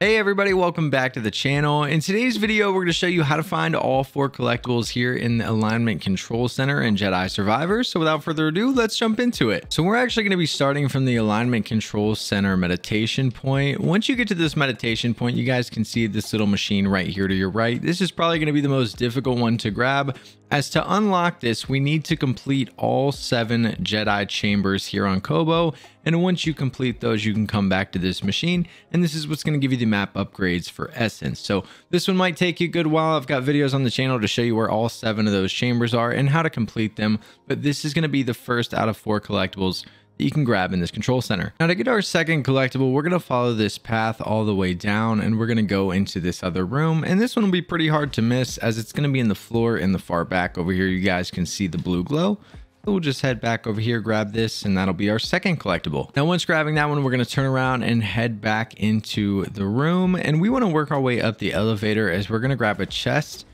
Hey everybody, welcome back to the channel. In today's video, we're going to show you how to find all four collectibles here in the Alignment Control Center in Jedi Survivor. So without further ado, let's jump into it. So we're actually going to be starting from the Alignment Control Center meditation point. Once you get to this meditation point, you guys can see this little machine right here to your right. This is probably going to be the most difficult one to grab. As to unlock this, we need to complete all seven Jedi chambers here on Koboh. And once you complete those, you can come back to this machine. And this is what's going to give you the map upgrades for Essence. So this one might take you a good while. I've got videos on the channel to show you where all seven of those chambers are and how to complete them. But this is going to be the first out of four collectibles that you can grab in this control center. Now to get our second collectible, we're going to follow this path all the way down and we're going to go into this other room. And this one will be pretty hard to miss as it's going to be in the floor in the far back over here. You guys can see the blue glow. We'll just head back over here, grab this, and that'll be our second collectible. Now, once grabbing that one, we're going to turn around and head back into the room. And we want to work our way up the elevator as we're going to grab a chest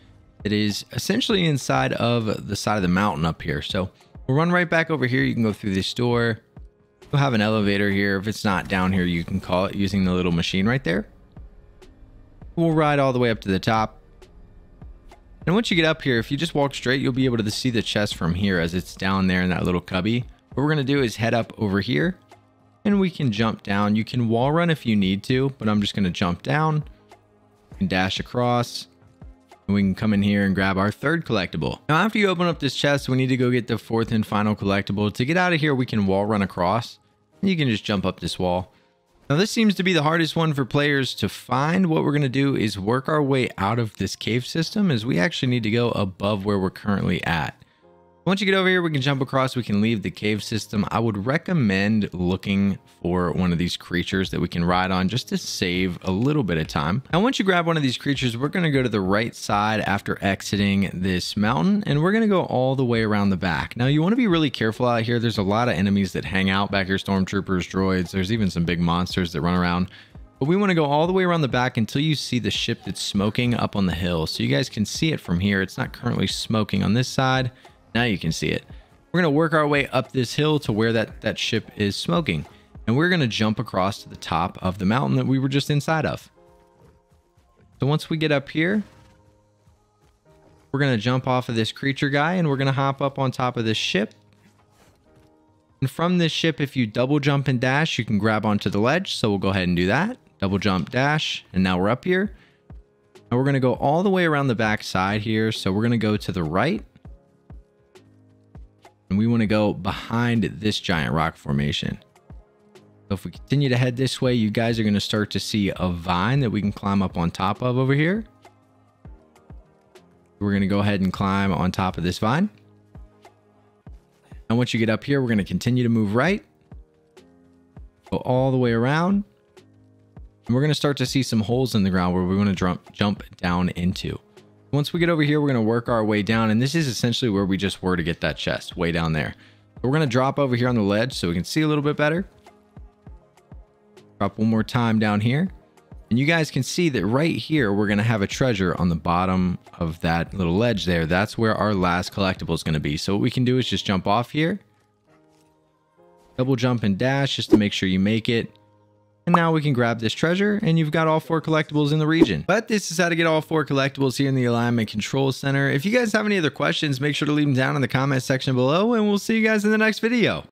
that is essentially inside of the side of the mountain up here. So we'll run right back over here. You can go through this door We'll have an elevator here. If it's not down here, you can call it using the little machine right there. We'll ride all the way up to the top. And once you get up here, if you just walk straight, you'll be able to see the chest from here as it's down there in that little cubby. What we're going to do is head up over here and we can jump down. You can wall run if you need to, but I'm just going to jump down and dash across. And we can come in here and grab our third collectible. Now, after you open up this chest, we need to go get the fourth and final collectible. To get out of here, we can wall run across. You can just jump up this wall. Now this seems to be the hardest one for players to find. What we're going to do is work our way out of this cave system as we actually need to go above where we're currently at. Once you get over here, we can jump across, we can leave the cave system. I would recommend looking for one of these creatures that we can ride on just to save a little bit of time. Now, once you grab one of these creatures, we're going to go to the right side after exiting this mountain, and we're going to go all the way around the back. Now, you want to be really careful out here. There's a lot of enemies that hang out back here, stormtroopers, droids. There's even some big monsters that run around. But we want to go all the way around the back until you see the ship that's smoking up on the hill. So you guys can see it from here. It's not currently smoking on this side. Now you can see it. We're going to work our way up this hill to where that, that ship is smoking. And we're going to jump across to the top of the mountain that we were just inside of. So once we get up here, we're going to jump off of this creature guy and we're going to hop up on top of this ship. And from this ship, if you double jump and dash, you can grab onto the ledge. So we'll go ahead and do that. Double jump, dash, and now we're up here. And we're going to go all the way around the back side here. So we're going to go to the right and we want to go behind this giant rock formation. So if we continue to head this way, you guys are going to start to see a vine that we can climb up on top of over here. We're going to go ahead and climb on top of this vine. And once you get up here, we're going to continue to move right. Go all the way around. And we're going to start to see some holes in the ground where we want to jump, jump down into. Once we get over here, we're going to work our way down. And this is essentially where we just were to get that chest, way down there. We're going to drop over here on the ledge so we can see a little bit better. Drop one more time down here. And you guys can see that right here, we're going to have a treasure on the bottom of that little ledge there. That's where our last collectible is going to be. So what we can do is just jump off here. Double jump and dash just to make sure you make it. And now we can grab this treasure and you've got all four collectibles in the region. But this is how to get all four collectibles here in the Alignment Control Center. If you guys have any other questions, make sure to leave them down in the comment section below and we'll see you guys in the next video.